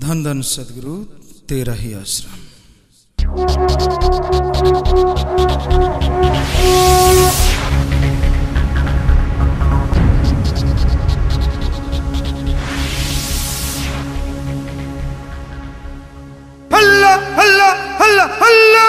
धन धन सदगुरु तेरा ही आश्रम। हल्ला हल्ला हल्ला हल्ला।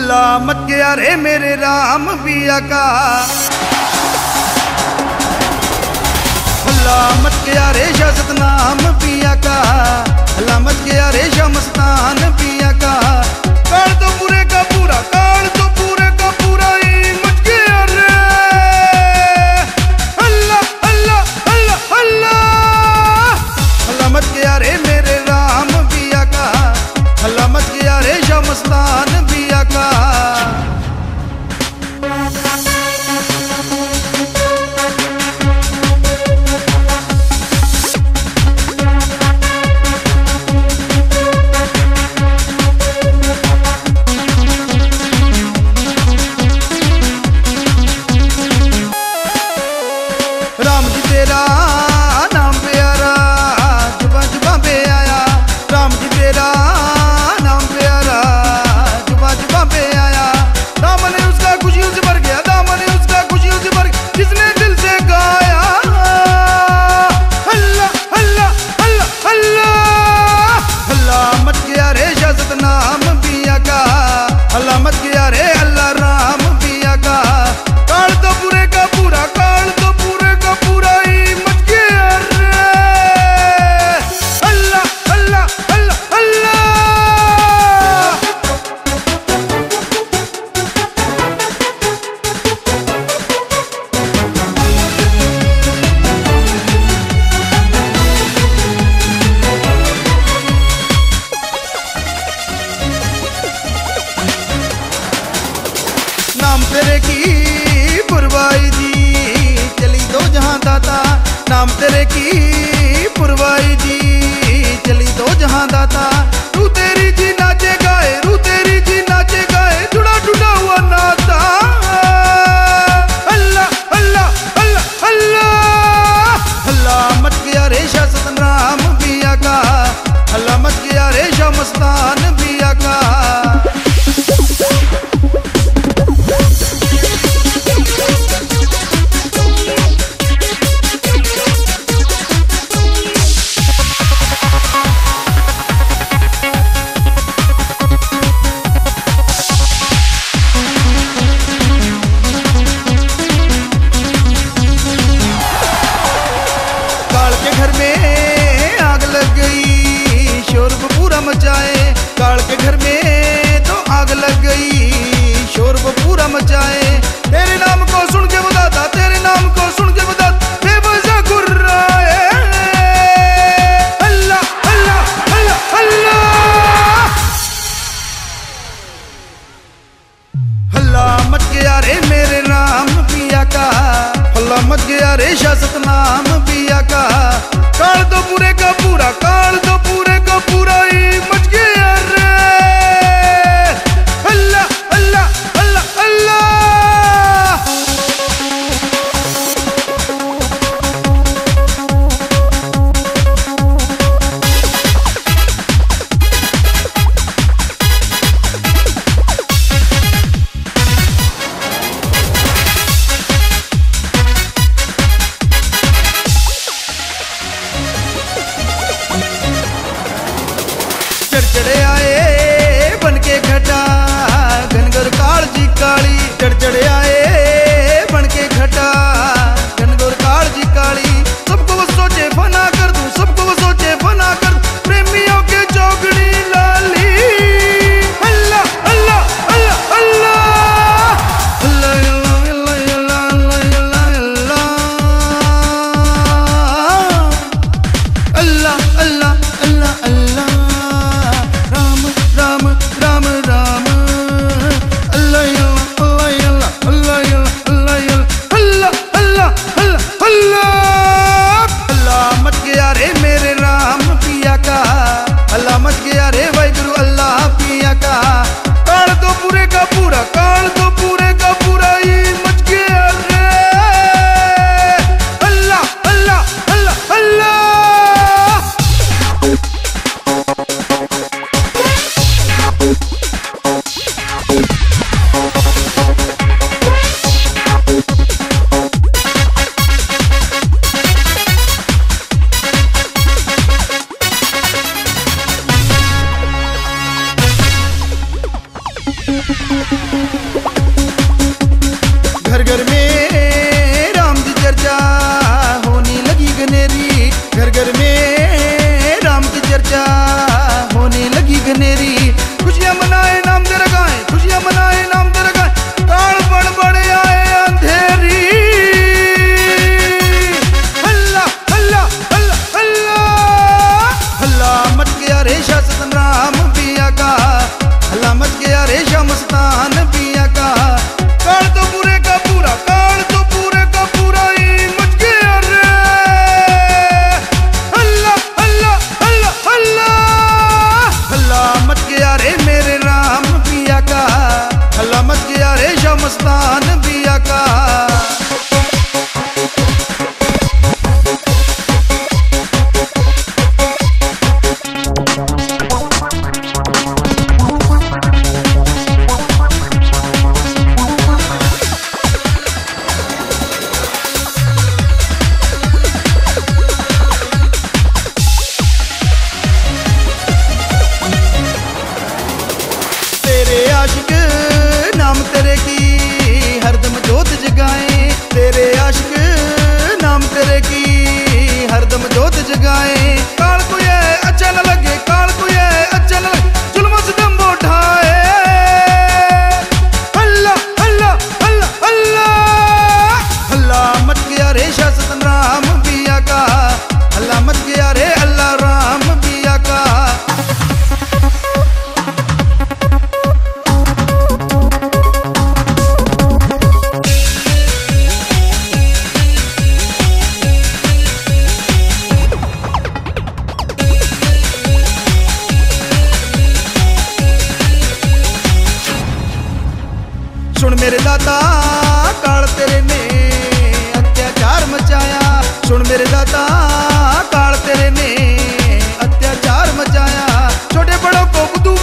भला मत गया रे मेरे राम बिया का। भला मत गया रे शाह सतनाम पिया का। भला मत गया रे शाह मस्तान पिया का। कर दो पूरे का पूरा, कर दो पूरे का पूरा ही ¡Calto, pureca, pura, caldo! दास्तान भी आशिक नाम तेरे की हरदम जोत जगाए। तेरे आशिक ਸੁਣ ਮੇਰੇ ਦਾਤਾ, ਕਾਲ ਤੇਰੇ ਨੇ ਅਤਿਆਚਾਰ ਮਚਾਇਆ। ਸੁਣ ਮੇਰੇ ਦਾਤਾ, ਕਾਲ ਤੇਰੇ ਨੇ ਅਤਿਆਚਾਰ ਮਚਾਇਆ। ਛੋਟੇ ਬੜੋ ਕੋ ਬਦੂ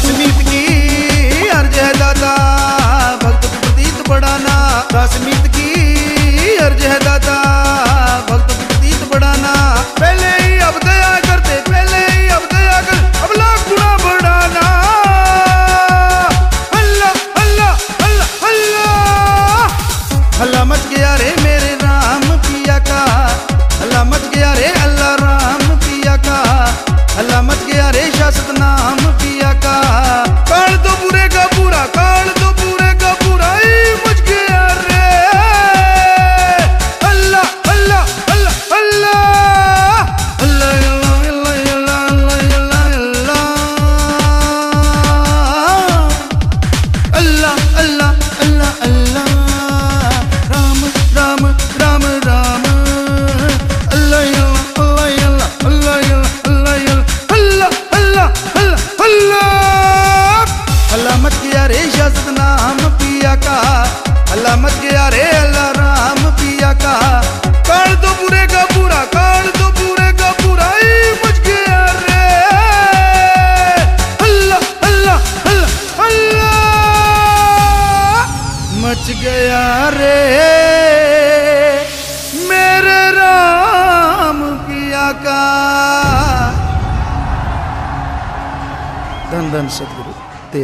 समीप की अर्ज़ है दादा भक्त प्रतीत बढ़ाना। समीप की अर्ज़ है दादा भक्त प्रतीत बढ़ाना। पहले ही अब दया करते, पहले ही अब दया कर, अब लाख गुना बढ़ाना। अल्लाह अल्लाह अल्लाह अल्लाह अल्लाह मच गया रे मेरे राम पिया का। अल्लाह मच गया रे अल्लाह राम पिया का। अल्लाह मच गया रे शासत नाम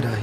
धन